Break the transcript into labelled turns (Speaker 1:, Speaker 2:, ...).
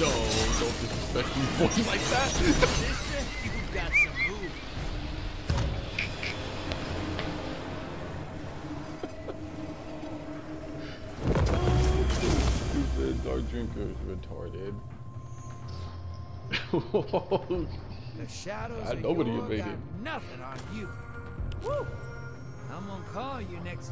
Speaker 1: No, don't disrespect me boy like that.
Speaker 2: You got some move.
Speaker 1: Stupid dark drinker is retarded.
Speaker 2: The shadows God,
Speaker 1: nobody evaded.
Speaker 2: got nothing on you. Woo! I'm gonna call you next